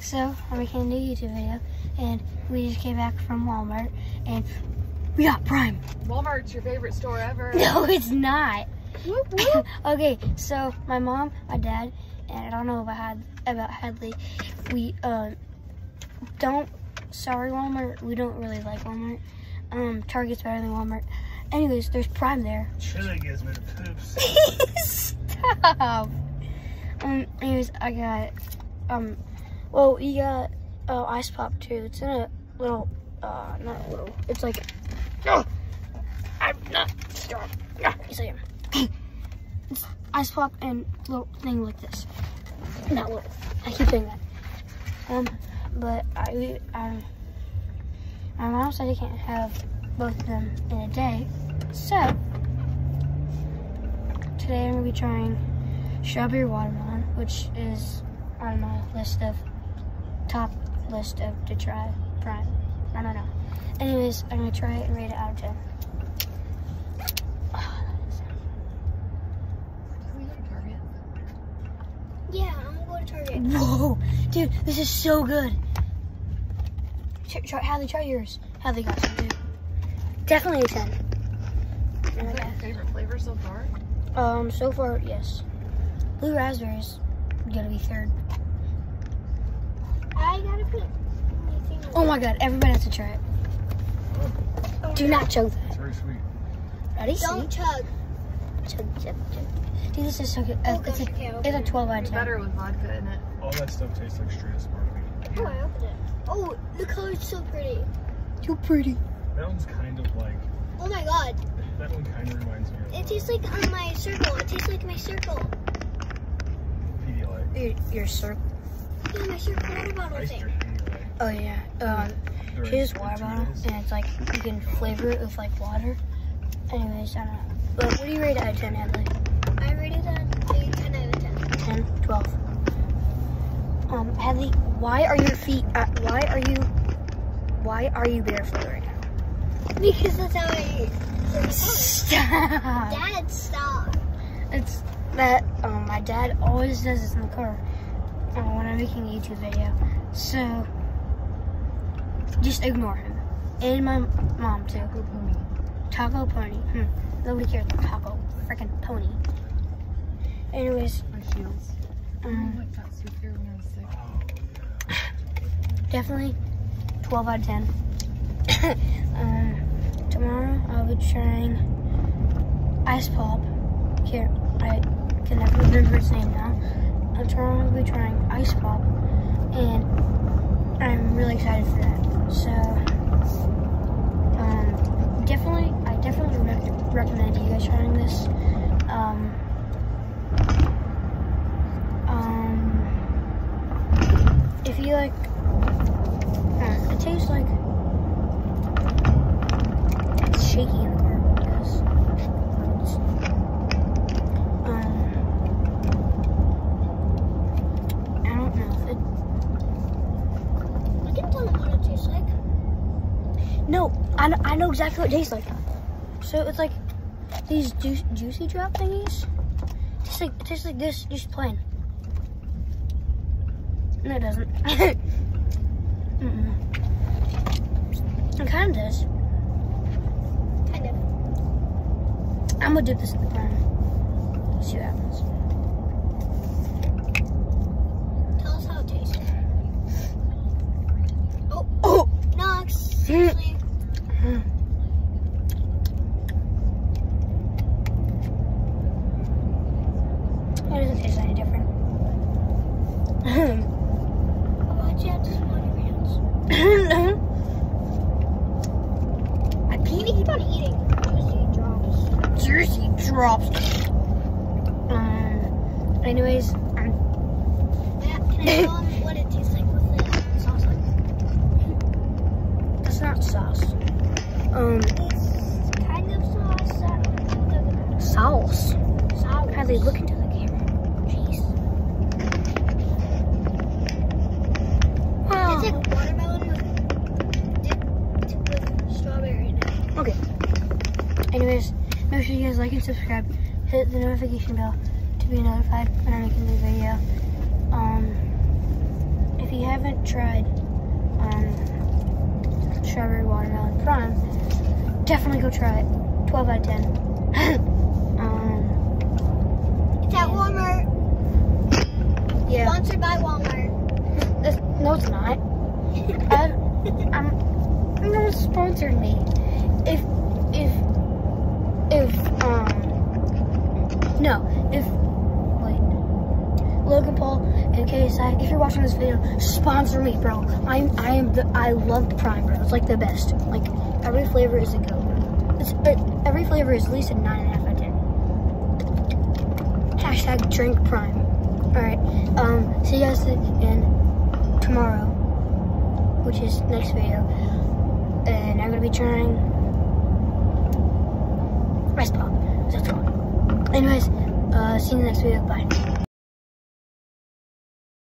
So I'm making a new YouTube video, and we just came back from Walmart, and we got Prime. Walmart's your favorite store ever. No, it's not. okay, so my mom, my dad, and I don't know about Had about Hadley. We uh, don't. Sorry, Walmart. We don't really like Walmart. Um, Target's better than Walmart. Anyways, there's Prime there. Chili gives me the poops. Stop. Um. Anyways, I got um. Well, we got uh, ice pop too. It's in a little. Uh, not a little. It's like. Oh, I'm not strong. Yeah, yes I am. it's ice pop and little thing like this. Not little. I keep saying that. Um, but I, we, um, my mom said I can't have both of them in a day, so today I'm gonna be trying strawberry watermelon, which is on my list of top list of to try prime. I don't know. Anyways, I'm gonna try it and rate it out of ten. Can we go to Target? Yeah, I'm gonna go to Target. Whoa, dude, this is so good. Try, try, Hadley, try yours. Hadley got some too. Definitely a ten. Is that your favorite flavor so far? Um, so far, yes. Blue raspberries gonna be third. I gotta put. Oh my god, everybody has to try it. Do not chug that. It's very sweet. Ready? Don't See? chug. Chug, chug, chug. Dude, this is so good. Uh, Oh, it's, gosh, a, okay, it's a 12 out of It's 10. better with vodka in it. All that stuff tastes like straight Smartly. Oh, I opened it. Oh, the color's so pretty. Too pretty. That one's kind of like, Oh my god. that one kind of reminds me of It tastes like on my Cirkul. It tastes like my Cirkul. Pedialyte. Your, your Cirkul. Yeah, my Cirkul water bottle Ice thing. drink Pedialyte. Oh, yeah. Um, They're she has water two bottle, and it's like, you can flavor it with like water. Anyways, I don't know. But what do you rate it out of 10, Hadley? I rated that a 10 out of 10. 10, 12. Um, Hadley, why are your feet, uh, why are you, why are you barefoot right now? Because that's how I eat. Stop. Dad, stop. It's that um, my dad always does this in the car uh, when I'm making a YouTube video. So just ignore him. And my mom too. Taco pony. Taco pony. Hmm. Nobody cares about taco freaking pony. Anyways, My shields. Um, like that soup here when I was sick. definitely 12 out of 10. um, tomorrow I'll be trying Ice Pop. Here, I can never remember its name now. Uh, tomorrow I'll be trying Ice Pop, and I'm really excited for that. So, um, definitely, I definitely re- recommend you guys trying this. Um, um, if you like uh, it tastes like it's shaky in the car because um I don't know if it I can tell them what it tastes like. No I know, I know exactly what it tastes like so it's like these ju- juicy drop thingies it tastes like it tastes like this just plain no it doesn't Mm-mm. it kind of does Kind of. I'm gonna dip this in the pan. See what happens. Tell us how it tastes. Oh, Oh! Knox. Seriously. It doesn't taste any different. Why'd you have to smell your hands? I You need to keep on eating. Juicy drops. Drops. Um. Anyways, I'm Matt, can I tell them what it tastes like with the sauce that's not sauce. Um, It's kind of sauce. I don't sauce. How they look into the camera? Jeez. Wow. It's like watermelon with with strawberry. Okay. Anyways, make sure you guys like and subscribe. Hit the notification bell to be notified when I make a new video. Um, if you haven't tried um, strawberry watermelon prime, definitely go try it. 12 out of 10. um, It's at Walmart. yeah. Sponsored by Walmart. This, no, it's not. I, I'm, no one sponsored me. If, if, if, um, no, if, wait, Logan Paul and KSI, if you're watching this video, sponsor me, bro. I'm, I am the, I love Prime, bro. It's like the best. Like every flavor is a go. It's, uh, every flavor is at least a nine and a half out of ten. Hashtag drink Prime. All right. Um. See you guys in tomorrow, which is next video, and I'm gonna be trying all. Anyways, uh, see you in the next video. Bye.